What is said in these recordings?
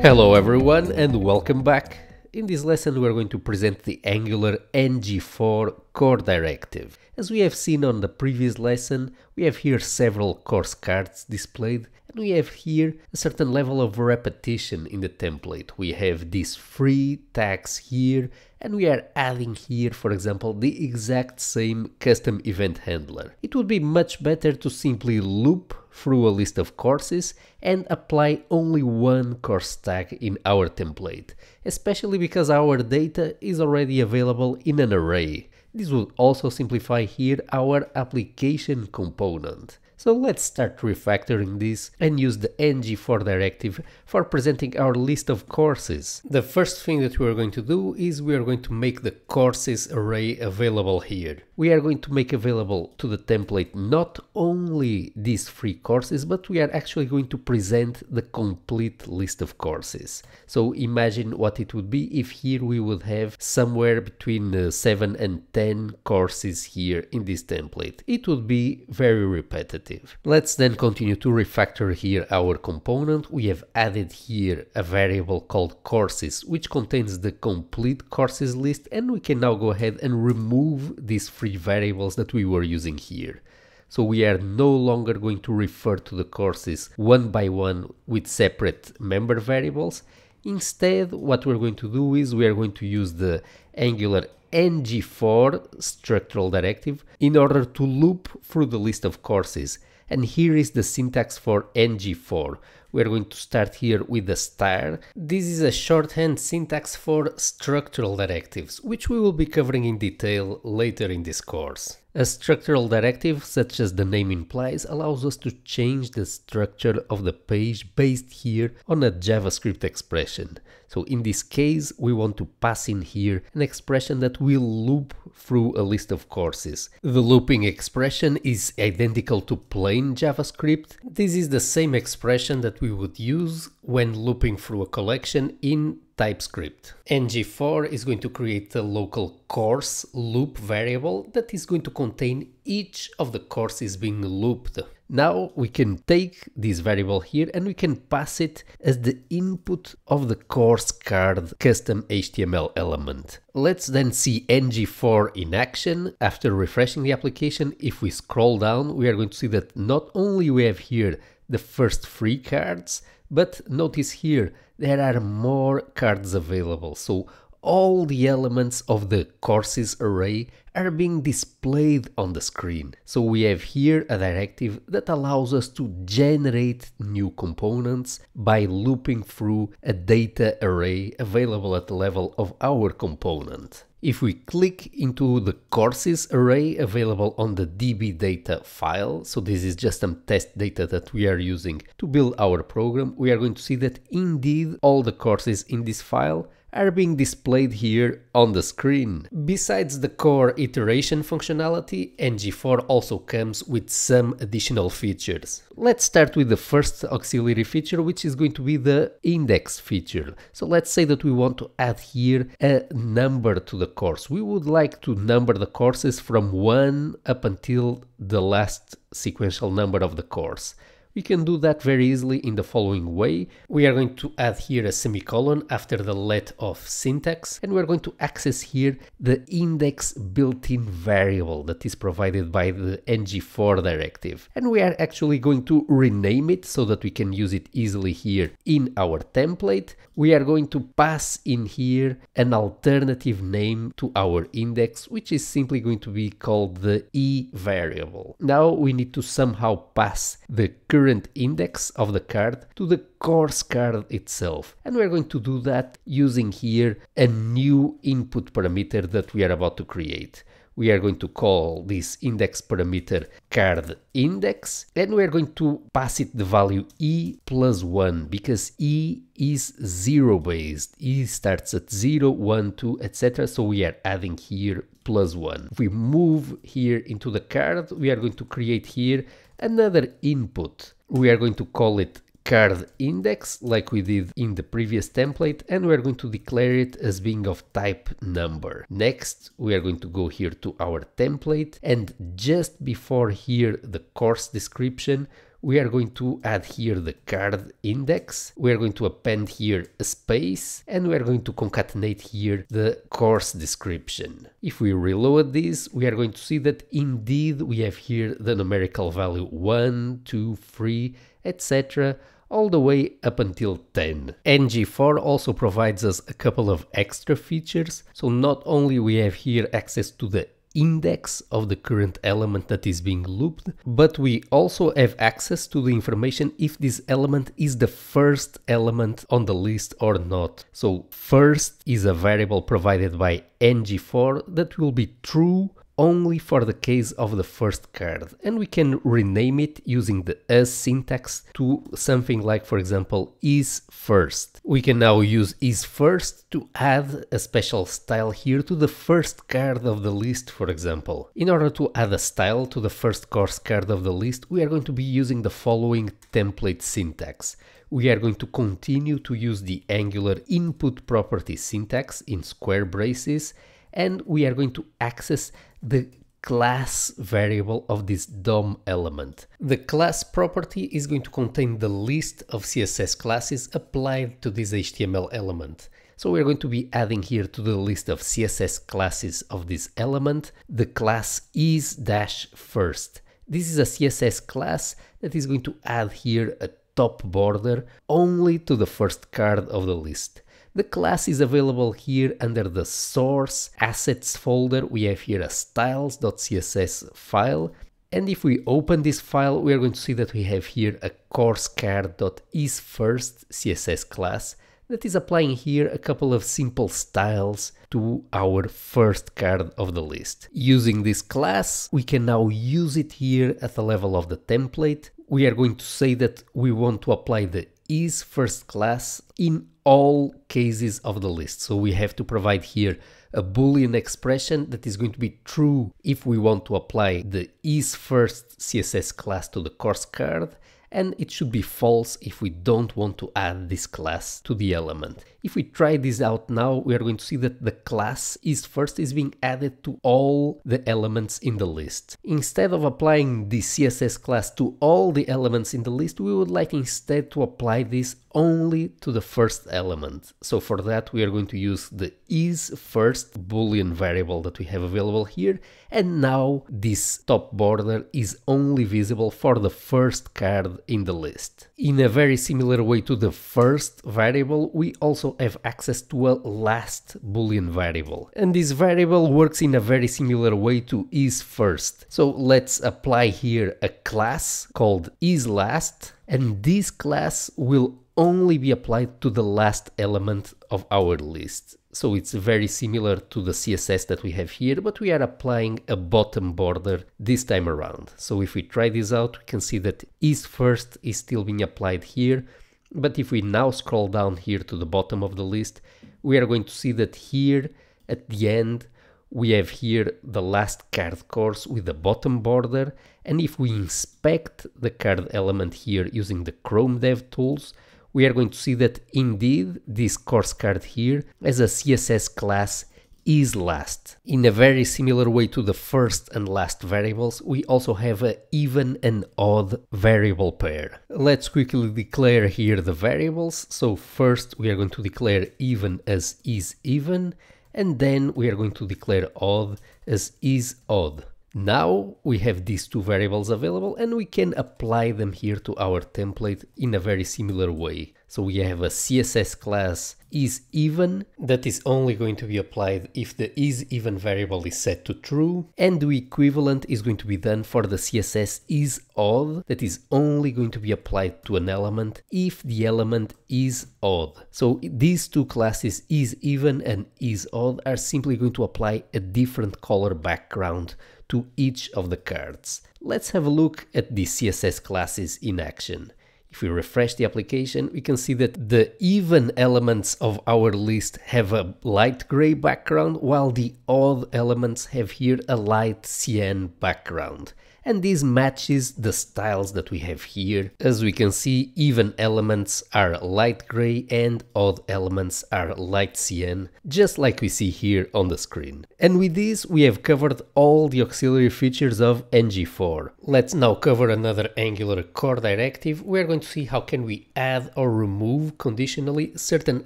Hello everyone and welcome back. In this lesson we are going to present the Angular ngFor core directive. As we have seen on the previous lesson, we have here several course cards displayed and we have here a certain level of repetition in the template. We have these three tags here and we are adding here, for example, the exact same custom event handler. It would be much better to simply loop through a list of courses and apply only one course tag in our template, especially because our data is already available in an array. This would also simplify here our application component. So let's start refactoring this and use the ngFor directive for presenting our list of courses. The first thing that we are going to do is we are going to make the courses array available here. We are going to make available to the template not only these free courses, but we are actually going to present the complete list of courses. So imagine what it would be if here we would have somewhere between uh, 7 and 10 courses here in this template. It would be very repetitive. Let's then continue to refactor here our component. We have added here a variable called courses, which contains the complete courses list, and we can now go ahead and remove these three variables that we were using here. So we are no longer going to refer to the courses one by one with separate member variables. Instead, what we're going to do is we are going to use the Angular ngFor structural directive in order to loop through the list of courses. And here is the syntax for ngFor. We're going to start here with the star. This is a shorthand syntax for structural directives, which we will be covering in detail later in this course. A structural directive, such as the name implies, allows us to change the structure of the page based here on a JavaScript expression. So in this case, we want to pass in here an expression that will loop through a list of courses. The looping expression is identical to plain JavaScript. This is the same expression that we would use when looping through a collection in TypeScript. ngFor is going to create a local course loop variable that is going to contain each of the courses being looped. Now we can take this variable here and we can pass it as the input of the course card custom HTML element. Let's then see ngFor in action. After refreshing the application, if we scroll down, we are going to see that not only we have here the first three cards, but notice here, there are more cards available. So all the elements of the courses array are being displayed on the screen. So we have here a directive that allows us to generate new components by looping through a data array available at the level of our component. If we click into the courses array available on the DB data file, so this is just some test data that we are using to build our program, we are going to see that indeed all the courses in this file are being displayed here on the screen. Besides the core iteration functionality, ngFor also comes with some additional features. Let's start with the first auxiliary feature, which is going to be the index feature. So let's say that we want to add here a number to the course. We would like to number the courses from 1 up until the last sequential number of the course. We can do that very easily in the following way. We are going to add here a semicolon after the let of syntax and we're going to access here the index built-in variable that is provided by the ngFor directive. And we are actually going to rename it so that we can use it easily here in our template. We are going to pass in here an alternative name to our index, which is simply going to be called the e variable. Now we need to somehow pass the current current index of the card to the course card itself. And we're going to do that using here a new input parameter that we are about to create. We are going to call this index parameter card index and we're going to pass it the value e plus 1 because e is 0 based. e starts at 0, 1, 2, etc. So we are adding here plus 1. If we move here into the card, we are going to create here another input we are going to call it card index like we did in the previous template and we're going to declare it as being of type number. Next we are going to go here to our template and just before here the course description we are going to add here the card index, we are going to append here a space, and we are going to concatenate here the course description. If we reload this, we are going to see that indeed we have here the numerical value 1, 2, 3, etc all the way up until 10. ngFor also provides us a couple of extra features, so not only we have here access to the index of the current element that is being looped, but we also have access to the information if this element is the first element on the list or not. So first is a variable provided by ngFor that will be true only for the case of the first card and we can rename it using the as syntax to something like for example is first. We can now use is first to add a special style here to the first card of the list for example. In order to add a style to the first course card of the list we are going to be using the following template syntax we are going to continue to use the Angular input property syntax in square braces and we are going to access the class variable of this DOM element. The class property is going to contain the list of CSS classes applied to this HTML element. So we're going to be adding here to the list of CSS classes of this element, the class is dash first. This is a CSS class that is going to add here a top border only to the first card of the list. The class is available here under the source assets folder. We have here a styles.css file. And if we open this file, we are going to see that we have here a coursecard.isFirst CSS class that is applying here a couple of simple styles to our first card of the list. Using this class, we can now use it here at the level of the template. We are going to say that we want to apply the is first class in all cases of the list. So we have to provide here a boolean expression that is going to be true if we want to apply the is first CSS class to the course card and it should be false if we don't want to add this class to the element. If we try this out now, we are going to see that the class is first is being added to all the elements in the list. Instead of applying the CSS class to all the elements in the list, we would like instead to apply this only to the first element. So for that, we are going to use the is first boolean variable that we have available here. And now this top border is only visible for the first card in the list. In a very similar way to the first variable, we also have access to a last boolean variable. And this variable works in a very similar way to is first. So let's apply here a class called isLast and this class will only be applied to the last element of our list. So it's very similar to the CSS that we have here, but we are applying a bottom border this time around. So if we try this out, we can see that is first is still being applied here. But if we now scroll down here to the bottom of the list, we are going to see that here at the end, we have here the last card course with the bottom border. And if we inspect the card element here using the Chrome Dev tools, we are going to see that indeed this course card here as a CSS class is last. In a very similar way to the first and last variables, we also have an even and odd variable pair. Let's quickly declare here the variables. So first we are going to declare even as is even, and then we are going to declare odd as is odd. Now we have these two variables available and we can apply them here to our template in a very similar way. So we have a CSS class is even that is only going to be applied if the is even variable is set to true and the equivalent is going to be done for the CSS is odd that is only going to be applied to an element if the element is odd. So these two classes is even and is odd are simply going to apply a different color background to each of the cards. Let's have a look at the CSS classes in action. If we refresh the application, we can see that the even elements of our list have a light gray background, while the odd elements have here a light cyan background. And this matches the styles that we have here. As we can see, even elements are light gray and odd elements are light cyan, just like we see here on the screen. And with this, we have covered all the auxiliary features of ngFor. Let's now cover another Angular core directive. We're going to see how can we add or remove conditionally certain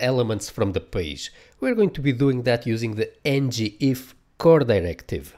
elements from the page. We're going to be doing that using the ngIf core directive.